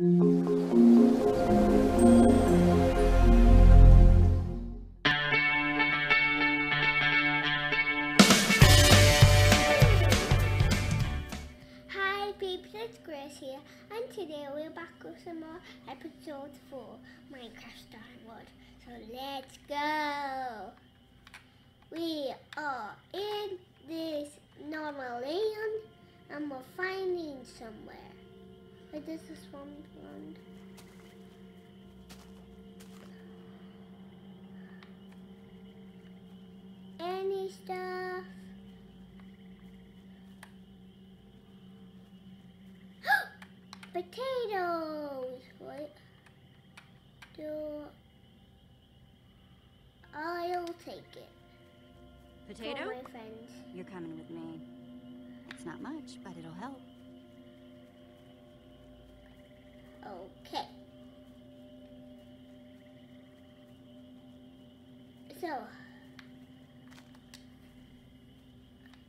here, and today we're back with some more episode 4 Minecraft Starting World. So let's go! We are in this normal land, and we're finding somewhere. Like this is swampland. Any stuff? Potatoes! What? Do I'll take it. Potato? You're coming with me. It's not much, but it'll help. Okay. So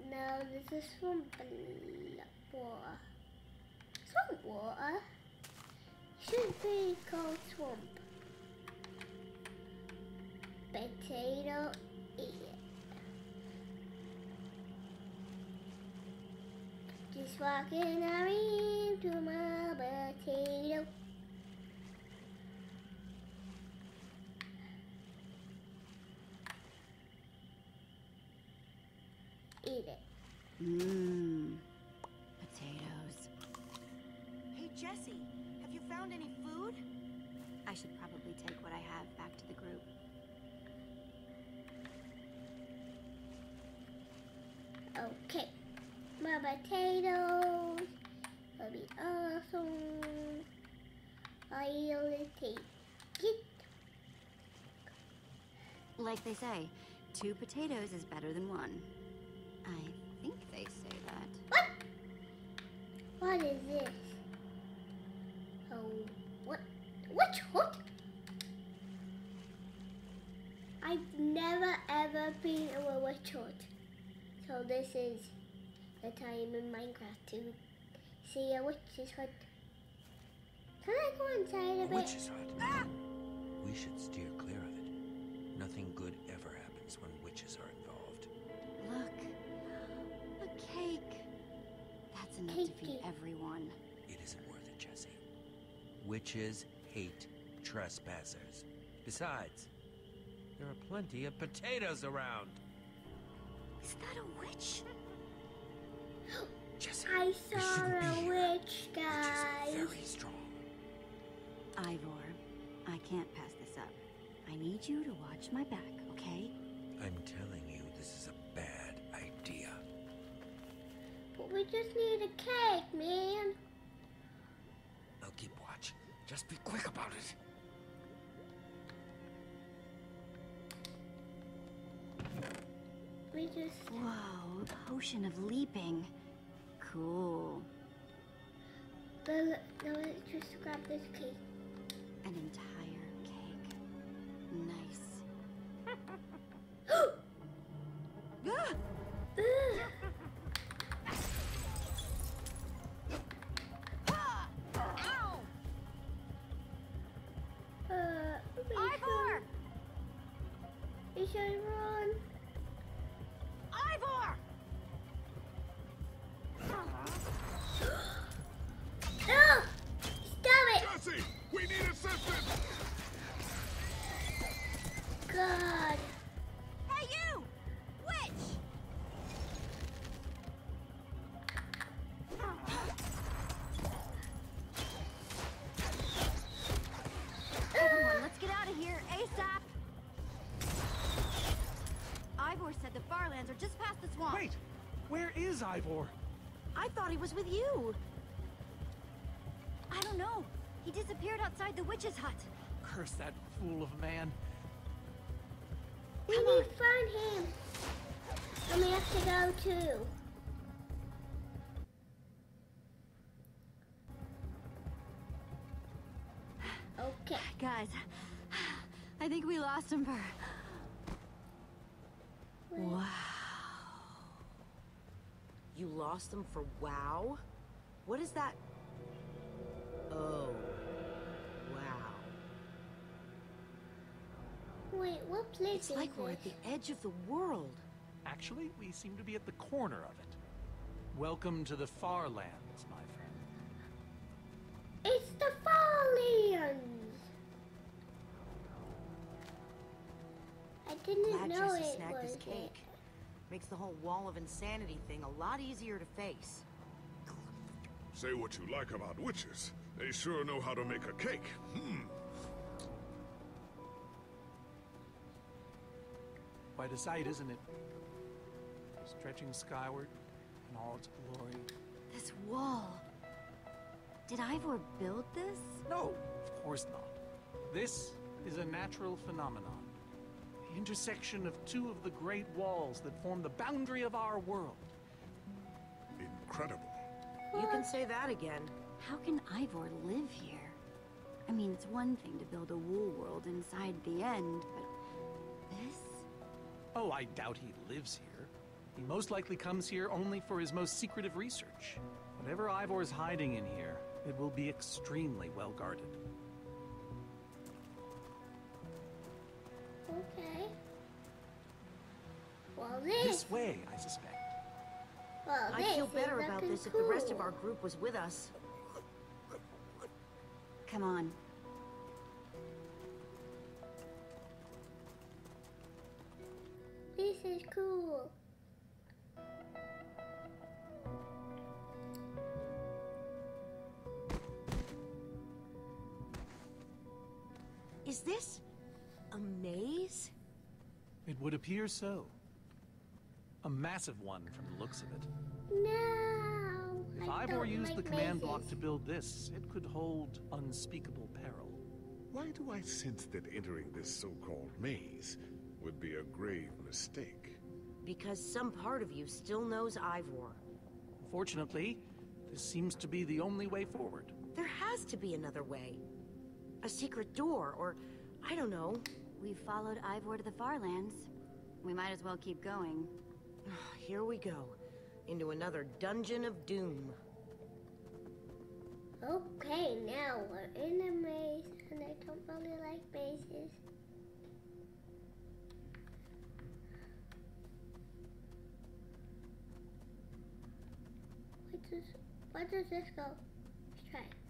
now this is swamp water. Swamp water should be called swamp. Potato eat. Just walking around to my potato. Eat it. Mmm. Potatoes. Hey, Jesse, have you found any food? I should probably take what I have back to the group. Okay. My potatoes Uh, awesome. I'll take it. Like they say, two potatoes is better than one. I think they say that. What? What is this? Oh, what? What? What? I've never ever been in a witch hut. So this is the time in Minecraft to see a witch's hut. Can I go inside a bit? Witch's hut. We should steer clear of it. Nothing good ever happens when witches are involved. Look. A cake. That's enough to feed Cakey. everyone. It isn't worth it, Jesse. Witches hate trespassers. Besides, there are plenty of potatoes around. Is that a witch? Jesse, I saw shouldn't be a here. witch, Witches guys. very strong. Ivor, I can't pass this up. I need you to watch my back, okay? I'm telling you, this is a bad idea. But we just need a cake, man. I'll keep watch. Just be quick about it. We just. Whoa, potion of leaping. Cool. But no, let's just grab this cake. An entire cake. Nice. Ah! Uh, we Ivor! should, we should God. Hey, you! Witch! Everyone, let's get out of here ASAP! Ivor said the Farlands are just past the swamp. Wait, where is Ivor? I thought he was with you. I don't know. He disappeared outside the witch's hut. Curse that fool of a man. We Come need to find him. And we have to go too. Okay. Guys, I think we lost him for... Wow. You lost him for WoW? What is that? Oh. Wow. Wait, what place it's is like we're at the edge of the world. Actually, we seem to be at the corner of it. Welcome to the Far Lands, my friend. It's the Far Lands! I didn't Glad know it snagged was this cake. It. Makes the whole wall of insanity thing a lot easier to face. Say what you like about witches, they sure know how to make a cake. Hmm. Quite a sight, isn't it? Stretching skyward in all its glory. This wall. Did Ivor build this? No, of course not. This is a natural phenomenon. The intersection of two of the great walls that form the boundary of our world. Incredible. You can say that again. How can Ivor live here? I mean, it's one thing to build a wool world inside the end, but this? Oh, I doubt he lives here. He most likely comes here only for his most secretive research. Whatever Ivor's hiding in here, it will be extremely well guarded. Okay. Well, this. This way, I suspect. well, I'd feel better about looking this if the rest of our group was with us. Come on. This is cool. Is this a maze? It would appear so. A massive one from the looks of it. No. If I Ivor don't used the command block to build this, it could hold unspeakable peril. Why do I sense that entering this so-called maze would be a grave mistake? Because some part of you still knows Ivor. Fortunately, this seems to be the only way forward. There has to be another way. A secret door, or I don't know. We've followed Ivor to the Farlands. We might as well keep going. Here we go. Into another dungeon of doom. Okay, now we're in a maze, and I don't really like mazes. What does, where does this go? Let's try. it.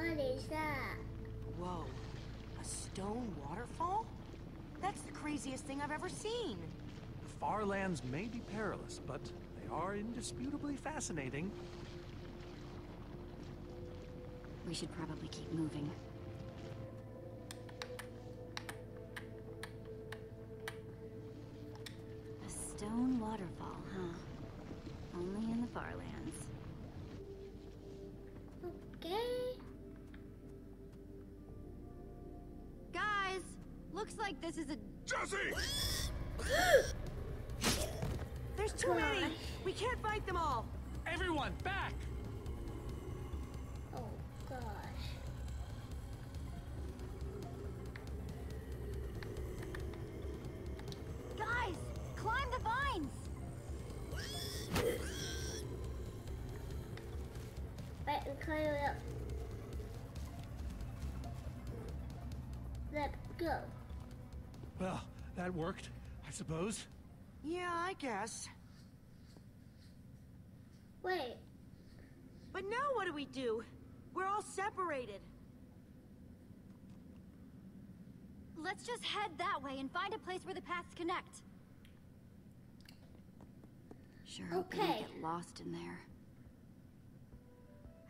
What is that? Whoa. A stone waterfall? That's the craziest thing I've ever seen. The far lands may be perilous, but they are indisputably fascinating. We should probably keep moving. A stone waterfall, huh? Only in the Farlands. Okay. Looks like this is a Jesse! There's too many! Gosh. We can't fight them all! Everyone, back! Oh gosh. Guys, climb the vines! Right, and climb it up. Let's go. Well, that worked, I suppose. Yeah, I guess. Wait, But now what do we do? We're all separated. Let's just head that way and find a place where the paths connect. Sure hope we don't Okay. get lost in there.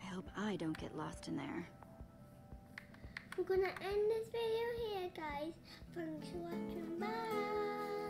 I hope I don't get lost in there. I'm gonna end this video here guys. Thanks for watching. Bye.